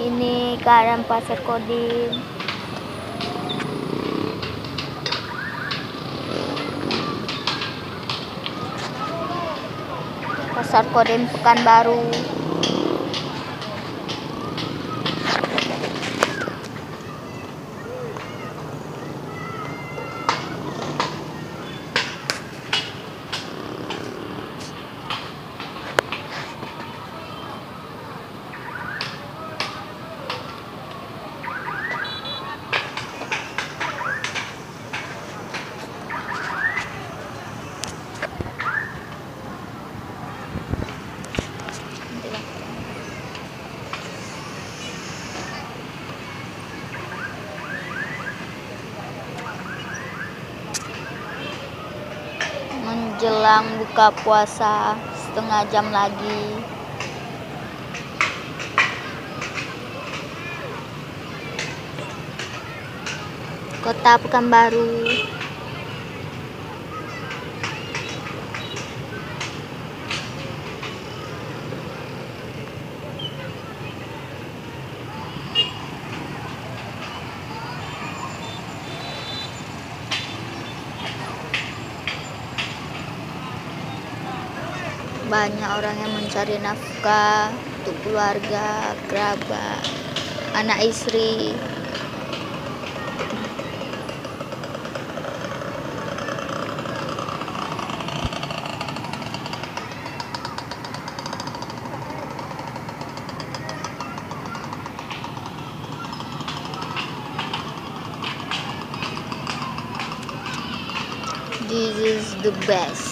sekarang pasar kodim pasar kodim pekanbaru menjelang buka puasa setengah jam lagi. Kota Pekanbaru banyak orang yang mencari nafkah untuk keluarga, kerabat, anak istri. This is the best.